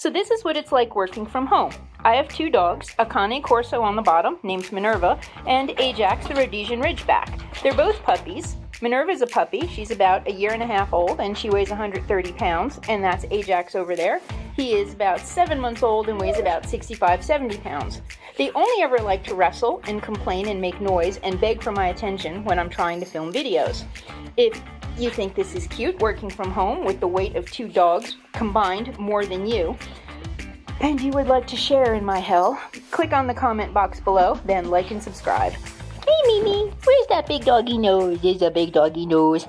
So this is what it's like working from home. I have two dogs, a Cane Corso on the bottom, named Minerva, and Ajax, the Rhodesian Ridgeback. They're both puppies. Minerva's a puppy. She's about a year and a half old, and she weighs 130 pounds, and that's Ajax over there. He is about seven months old and weighs about 65, 70 pounds. They only ever like to wrestle and complain and make noise and beg for my attention when I'm trying to film videos. If you think this is cute, working from home with the weight of two dogs combined more than you, and you would like to share in my hell, click on the comment box below, then like and subscribe. Hey Mimi, where's that big doggy nose? There's a big doggy nose.